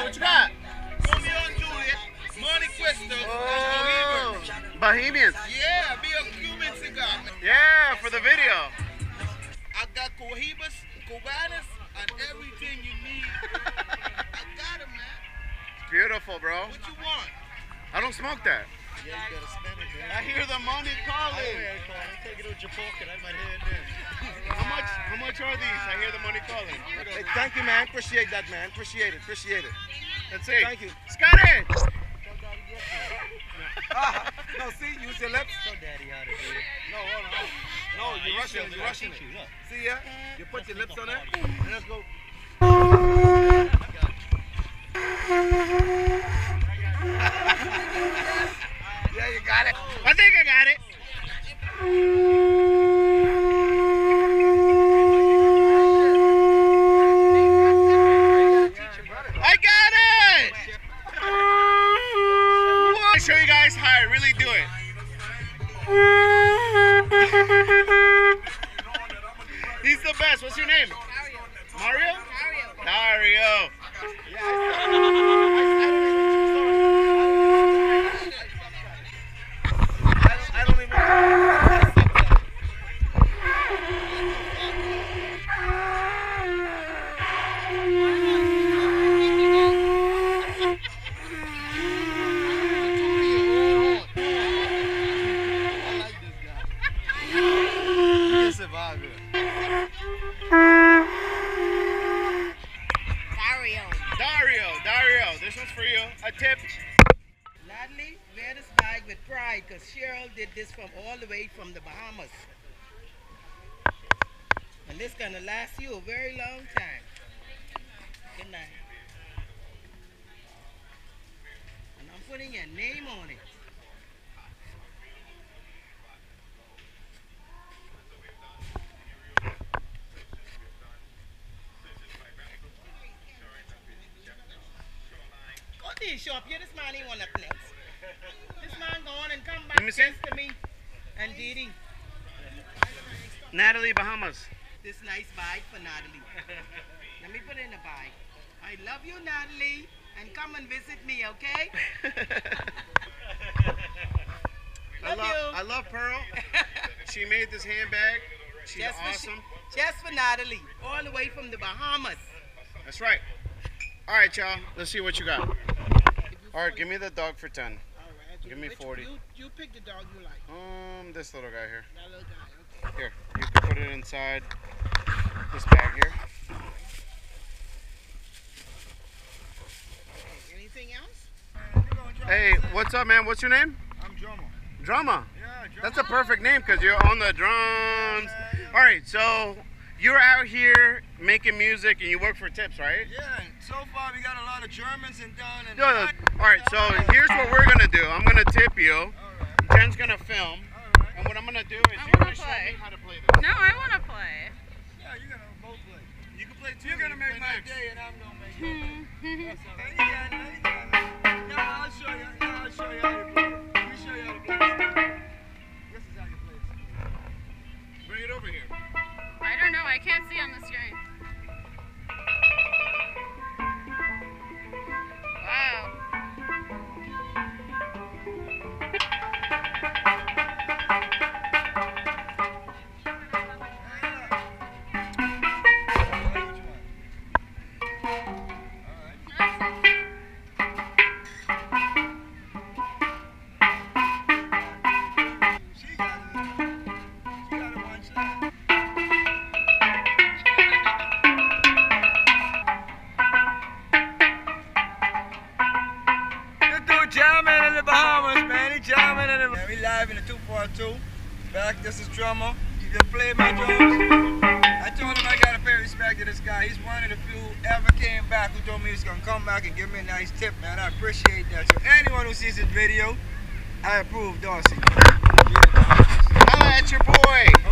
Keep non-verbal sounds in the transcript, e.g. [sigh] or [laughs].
got? What you got? Romeo and Juliet, Monte Cristo, Oh, and Bohemians. Yeah, be a Cuban cigar. Yeah, for the video. I got Cohibas, Cubanas, and everything you need. I got them, man. Beautiful, bro. What you want? I don't smoke that. Yeah, you gotta spend it, man. I hear the money calling. Take it out your pocket. I might hear it then. How much? How much are these? I hear the money calling. Hey, thank you, man. Appreciate that, man. Appreciate it. Appreciate it. Let's see. Thank you. Scotty. Ah, [laughs] no, see, use your lips. Throw daddy out of here. No, hold on. hold. No, you're rushing. You're rushing it. Look. See, yeah? You put your lips on it. And let's go. Got it. I think I got it. I got it. I'll show you guys how I really do it. He's the best. What's your name? Dario. This one's for you. A tip. Natalie, wear this bag with pride because Cheryl did this from all the way from the Bahamas. And this gonna last you a very long time. Good night. And I'm putting your name on it. The shop. You this man ain't want else. This man go on and come back Let me see. just to me and Didi. Natalie Bahamas. This nice bag for Natalie. [laughs] Let me put in a bag. I love you, Natalie, and come and visit me, okay? [laughs] I Love love, you. I love Pearl. [laughs] She made this handbag. She's Just for, awesome. just for Natalie, all the way from the Bahamas. That's right. All right, y'all. Let's see what you got. All right, give me the dog for 10. All right. Give me Which- 40. You, you pick the dog you like. Um, this little guy here. That little guy, okay. Here, you can put it inside this bag here. okay. Anything else? Hey, what's up, man? What's your name? I'm Drama. Drama. Yeah, drummer. That's a perfect name because you're on the drums. All right, so you're out here making music and you work for Tips, right? Yeah, so far we got a lot of Germans and done. And No, no. All right, so here's what we're gonna do. I'm gonna tip you. All right, Jen's gonna film, all right. and what I'm gonna do is I you're wanna gonna show play. me how to play this. No, I want to play. Yeah, you're gonna both play. You can play too. You're gonna you make play my next. day, and I'm gonna make your [laughs] day. Can't see on the screen. Back, this is drummer. You can play my drums. I told him I gotta pay respect to this guy. He's one of the few ever came back who told me he's gonna come back and give me a nice tip, man. I appreciate that. So anyone who sees this video, I approve Darcy. Hi, it's your boy!